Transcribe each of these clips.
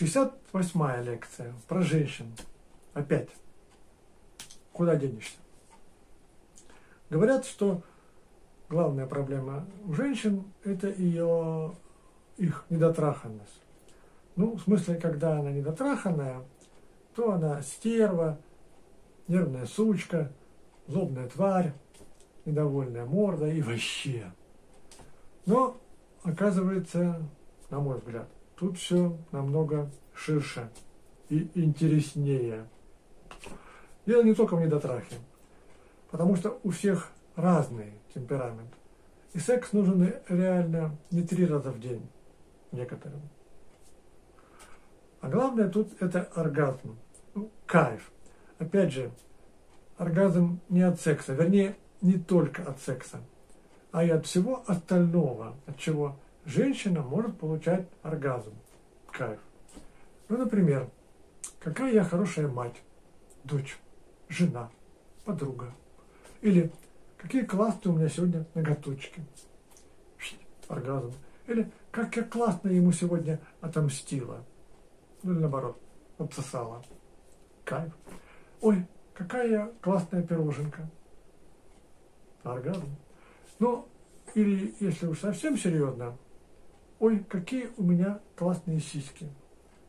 68-я лекция про женщин. Опять. Куда денешься? Говорят, что главная проблема у женщин – это ее, их недотраханность. Ну, в смысле, когда она недотраханная, то она стерва, нервная сучка, злобная тварь, недовольная морда и вообще. Но, оказывается, на мой взгляд, тут все намного ширше и интереснее. Дело не только в недотрахе, потому что у всех разный темперамент. И секс нужен реально не три раза в день некоторым. А главное тут это оргазм, ну, кайф. Опять же, оргазм не от секса, вернее, не только от секса, а и от всего остального, от чего женщина может получать оргазм, кайф. Ну, например, какая я хорошая мать, дочь, жена, подруга. Или какие классные у меня сегодня ноготочки. Оргазм. Или как я классно ему сегодня отомстила. Ну или наоборот, обсосала. Кайф. Ой, какая я классная пироженка. Оргазм. Ну, или если уж совсем серьезно, ой, какие у меня классные сиськи.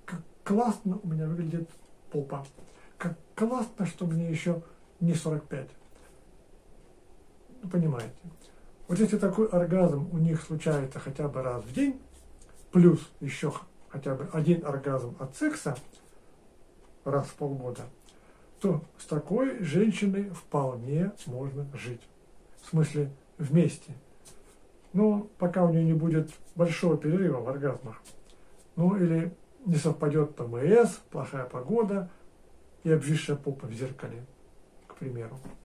Как классно у меня выглядит попа. Как классно, что мне еще не 45. Ну, понимаете. Вот если такой оргазм у них случается хотя бы раз в день, плюс еще хотя бы один оргазм от секса раз в полгода, то с такой женщиной вполне можно жить. В смысле, вместе. Ну, пока у нее не будет большого перерыва в оргазмах. Ну, или не совпадет ПМС, плохая погода и обвисшая попа в зеркале, к примеру.